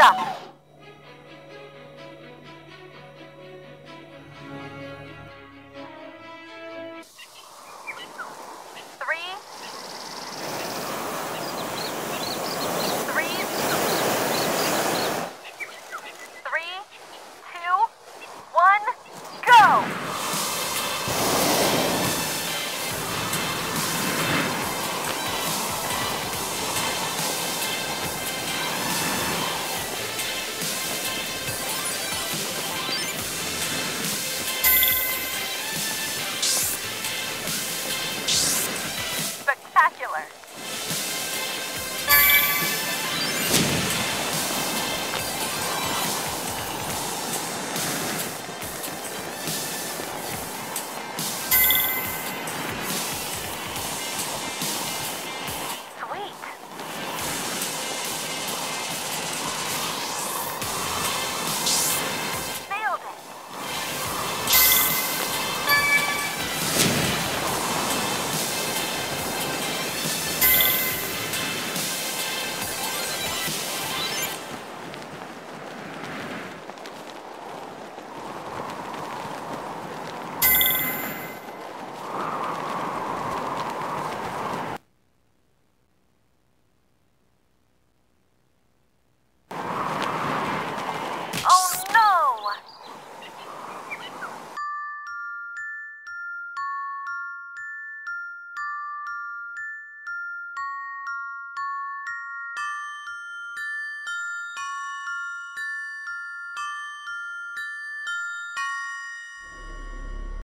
갑시다.